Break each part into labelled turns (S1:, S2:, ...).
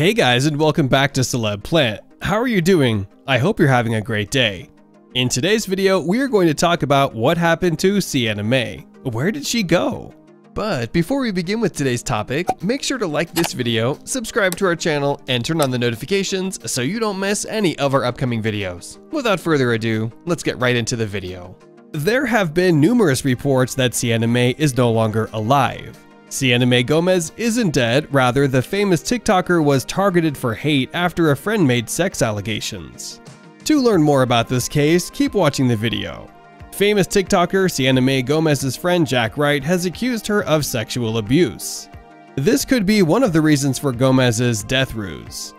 S1: Hey guys and welcome back to Celeb Plant. How are you doing? I hope you're having a great day. In today's video, we are going to talk about what happened to Sienna Mae. Where did she go? But before we begin with today's topic, make sure to like this video, subscribe to our channel, and turn on the notifications so you don't miss any of our upcoming videos. Without further ado, let's get right into the video. There have been numerous reports that Sienna Mae is no longer alive. Sienna Mae Gomez isn't dead, rather the famous TikToker was targeted for hate after a friend made sex allegations. To learn more about this case, keep watching the video. Famous TikToker Sienna Mae Gomez's friend Jack Wright has accused her of sexual abuse. This could be one of the reasons for Gomez's death ruse.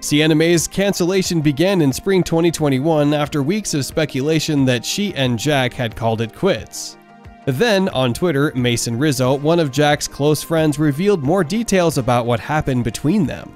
S1: Sienna Mae's cancellation began in spring 2021 after weeks of speculation that she and Jack had called it quits. Then, on Twitter, Mason Rizzo, one of Jack's close friends, revealed more details about what happened between them.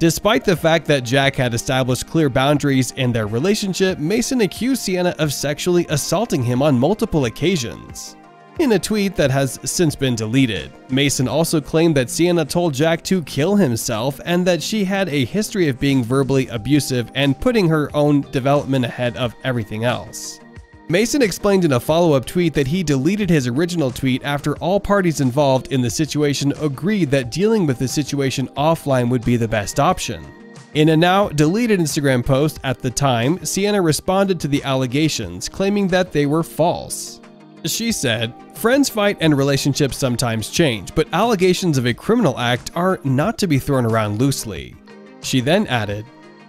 S1: Despite the fact that Jack had established clear boundaries in their relationship, Mason accused Sienna of sexually assaulting him on multiple occasions. In a tweet that has since been deleted, Mason also claimed that Sienna told Jack to kill himself and that she had a history of being verbally abusive and putting her own development ahead of everything else. Mason explained in a follow-up tweet that he deleted his original tweet after all parties involved in the situation agreed that dealing with the situation offline would be the best option. In a now deleted Instagram post at the time, Sienna responded to the allegations, claiming that they were false. She said, Friends fight and relationships sometimes change, but allegations of a criminal act are not to be thrown around loosely. She then added,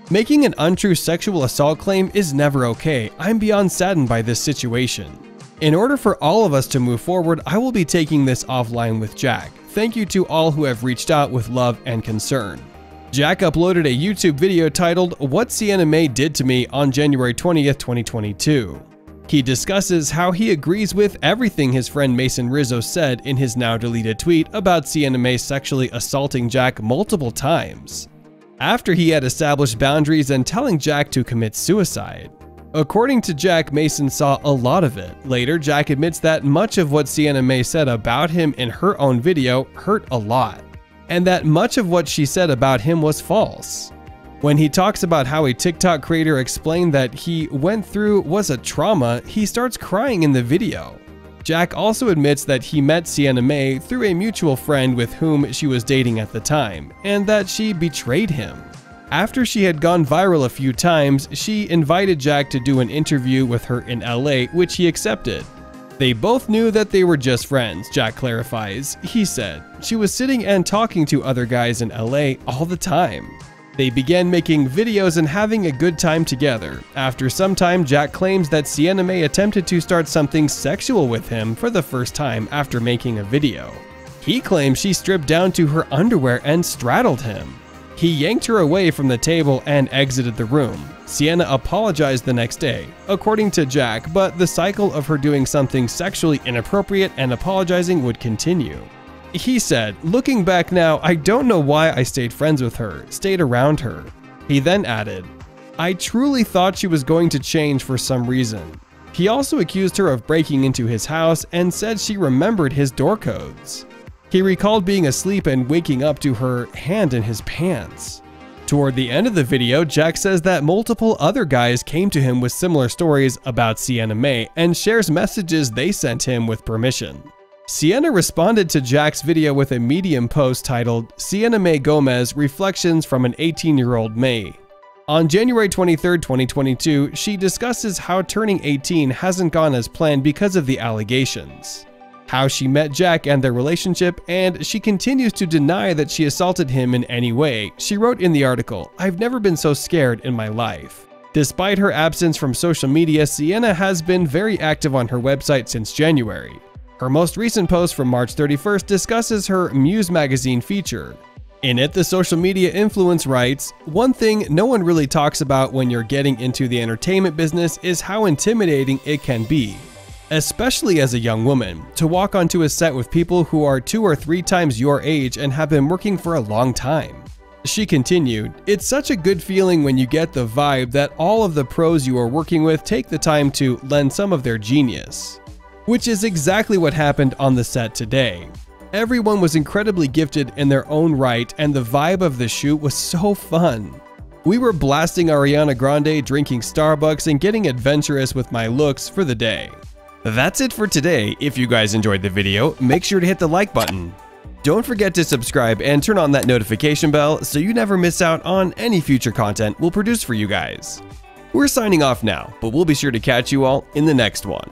S1: Making an untrue sexual assault claim is never okay. I'm beyond saddened by this situation. In order for all of us to move forward, I will be taking this offline with Jack. Thank you to all who have reached out with love and concern. Jack uploaded a YouTube video titled What Sienna Mae Did to Me on January 20th, 2022. He discusses how he agrees with everything his friend Mason Rizzo said in his now deleted tweet about Sienna Mae sexually assaulting Jack multiple times after he had established boundaries and telling Jack to commit suicide. According to Jack, Mason saw a lot of it. Later, Jack admits that much of what Sienna Mae said about him in her own video hurt a lot, and that much of what she said about him was false. When he talks about how a TikTok creator explained that he went through was a trauma, he starts crying in the video. Jack also admits that he met Sienna Mae through a mutual friend with whom she was dating at the time, and that she betrayed him. After she had gone viral a few times, she invited Jack to do an interview with her in LA, which he accepted. They both knew that they were just friends, Jack clarifies. He said, She was sitting and talking to other guys in LA all the time. They began making videos and having a good time together. After some time, Jack claims that Sienna Mae attempted to start something sexual with him for the first time after making a video. He claims she stripped down to her underwear and straddled him. He yanked her away from the table and exited the room. Sienna apologized the next day, according to Jack, but the cycle of her doing something sexually inappropriate and apologizing would continue. He said, Looking back now, I don't know why I stayed friends with her, stayed around her. He then added, I truly thought she was going to change for some reason. He also accused her of breaking into his house and said she remembered his door codes. He recalled being asleep and waking up to her hand in his pants. Toward the end of the video, Jack says that multiple other guys came to him with similar stories about Sienna Mae and shares messages they sent him with permission. Sienna responded to Jack's video with a Medium post titled Sienna Mae Gomez Reflections from an 18 year old May. On January 23, 2022, she discusses how turning 18 hasn't gone as planned because of the allegations, how she met Jack and their relationship, and she continues to deny that she assaulted him in any way. She wrote in the article, I've never been so scared in my life. Despite her absence from social media, Sienna has been very active on her website since January. Her most recent post from March 31st discusses her Muse magazine feature. In it, the social media influence writes, One thing no one really talks about when you're getting into the entertainment business is how intimidating it can be. Especially as a young woman, to walk onto a set with people who are two or three times your age and have been working for a long time. She continued, It's such a good feeling when you get the vibe that all of the pros you are working with take the time to lend some of their genius which is exactly what happened on the set today. Everyone was incredibly gifted in their own right, and the vibe of the shoot was so fun. We were blasting Ariana Grande, drinking Starbucks, and getting adventurous with my looks for the day. That's it for today. If you guys enjoyed the video, make sure to hit the like button. Don't forget to subscribe and turn on that notification bell so you never miss out on any future content we'll produce for you guys. We're signing off now, but we'll be sure to catch you all in the next one.